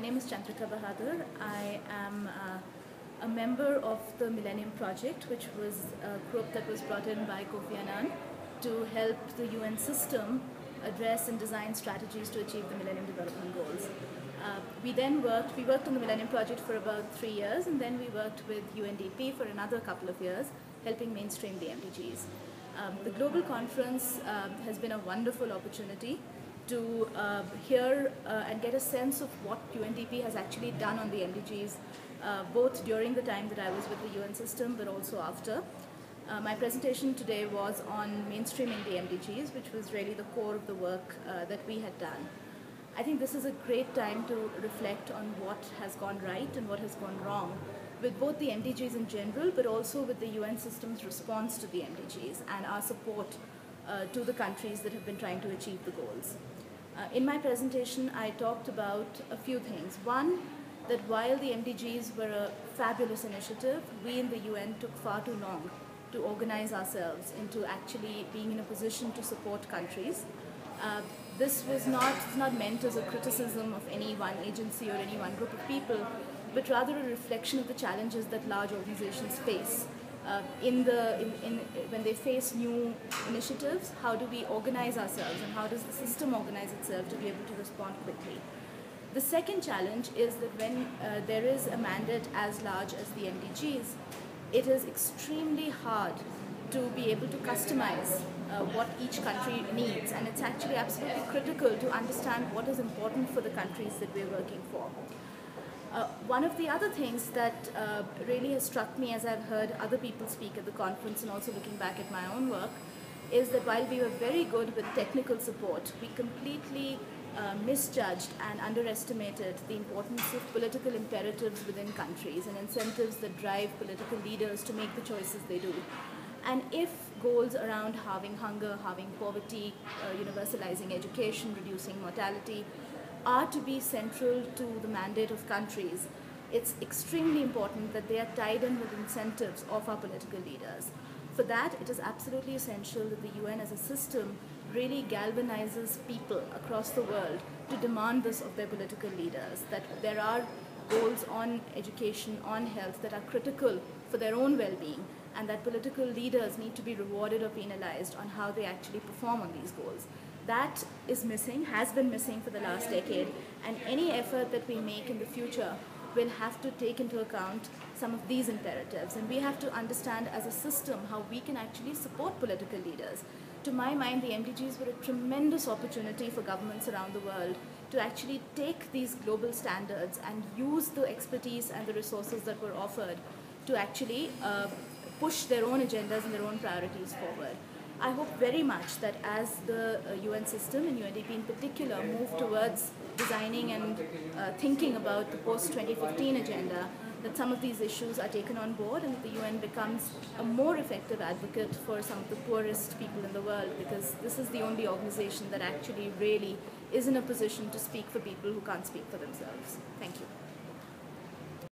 my name is Chandrika Bahadur. I am uh, a member of the Millennium Project, which was a group that was brought in by Kofi Annan to help the UN system address and design strategies to achieve the Millennium Development Goals. Uh, we then worked, we worked on the Millennium Project for about three years, and then we worked with UNDP for another couple of years, helping mainstream the MDGs. Um, the global conference uh, has been a wonderful opportunity to uh, hear uh, and get a sense of what UNDP has actually done on the MDGs, uh, both during the time that I was with the UN system, but also after. Uh, my presentation today was on mainstreaming the MDGs, which was really the core of the work uh, that we had done. I think this is a great time to reflect on what has gone right and what has gone wrong with both the MDGs in general, but also with the UN system's response to the MDGs and our support uh, to the countries that have been trying to achieve the goals. Uh, in my presentation, I talked about a few things. One, that while the MDGs were a fabulous initiative, we in the UN took far too long to organize ourselves into actually being in a position to support countries. Uh, this was not, not meant as a criticism of any one agency or any one group of people, but rather a reflection of the challenges that large organizations face uh, in the in, in, when they face new initiatives, how do we organize ourselves and how does the system organize itself to be able to respond quickly? The second challenge is that when uh, there is a mandate as large as the MDGs, it is extremely hard to be able to customize uh, what each country needs, and it's actually absolutely critical to understand what is important for the countries that we're working for. Uh, one of the other things that uh, really has struck me as I've heard other people speak at the conference and also looking back at my own work is that while we were very good with technical support, we completely uh, misjudged and underestimated the importance of political imperatives within countries and incentives that drive political leaders to make the choices they do. And if goals around halving hunger, halving poverty, uh, universalizing education, reducing mortality, are to be central to the mandate of countries, it's extremely important that they are tied in with incentives of our political leaders. For that, it is absolutely essential that the UN as a system really galvanizes people across the world to demand this of their political leaders, that there are goals on education, on health that are critical for their own well-being, and that political leaders need to be rewarded or penalized on how they actually perform on these goals that is missing, has been missing for the last decade, and any effort that we make in the future will have to take into account some of these imperatives. And we have to understand as a system how we can actually support political leaders. To my mind, the MDGs were a tremendous opportunity for governments around the world to actually take these global standards and use the expertise and the resources that were offered to actually uh, push their own agendas and their own priorities forward. I hope very much that as the uh, UN system and UNDP in particular move towards designing and uh, thinking about the post-2015 agenda, that some of these issues are taken on board and that the UN becomes a more effective advocate for some of the poorest people in the world because this is the only organization that actually really is in a position to speak for people who can't speak for themselves. Thank you.